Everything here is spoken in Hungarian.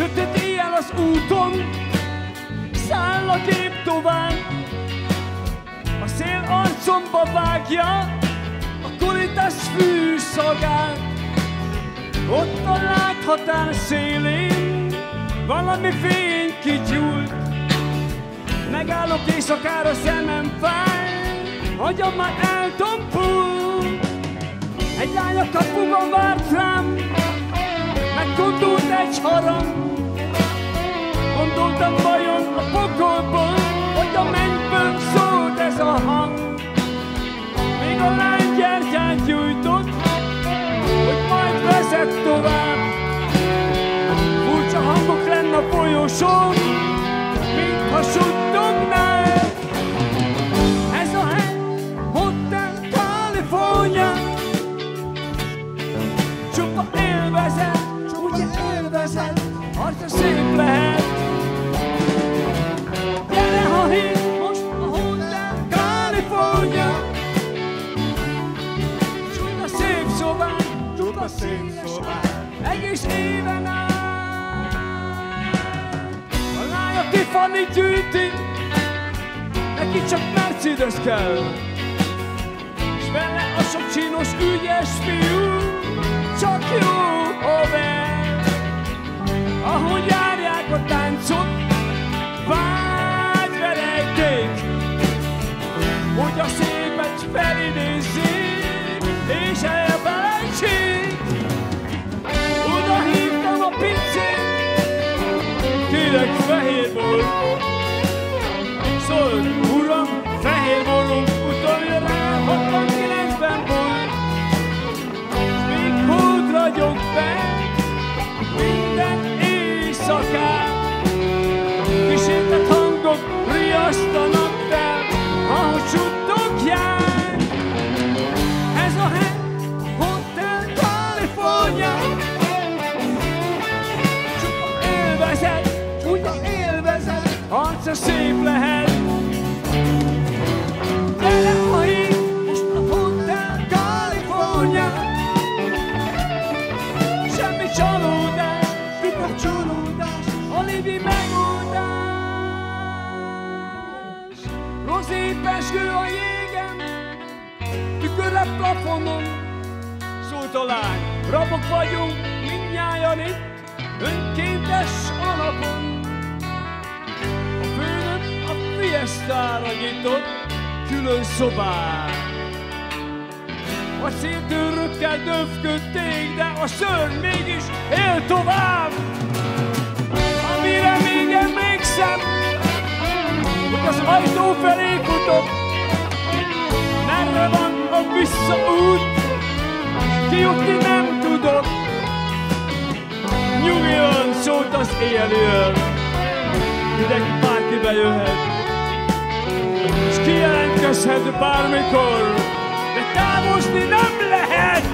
Sötét éjjel az úton, száll a gép tovább. A szél arcomba vágja, a korítás fűszagát. Ott a láthatár szélén, valami fény kigyúlt. Megállok éjszakára szemem fáj, agyam már eltompul. Egy lány a kapuban várt rám, megkondult egy harang. Gondoltam vajon a pokolból, hogy a mennyből szólt ez a hang. Még a lány gyertyát gyújtott, hogy majd vezet tovább. Furcsa hangok lenne a folyosón, szép szobák, csupa szép szobák, egész éven át. A lány a Tiffany gyűjti, neki csak Mercedes kell. S vele a sok csinos, ügyes fiú, csak jó haver. Ahogy járják a táncot, éjszakán. Kísértett hangok riasztanak fel, ahogy suttogják. Ez a hely, Hotel California. Csupa élvezet, ugye élvezet, arca szép lehet. Pesgő a jégen, tükör a plafonon, szólt a lány. Rabok vagyunk, mindnyájan itt, önkéntes alapon. A főnök a fiesztára nyitott külön szobát. A széltőrökkel döfködték, de a szörny mégis él tovább. Amire még emlékszem, hogy az ajtó felé futott. Merre van a visszaút, kijutni nem tudok. Nyugi van, szólt az élő, mindenki bárki bejöhet, és kijelentkezhet bármikor, de távozni nem lehet.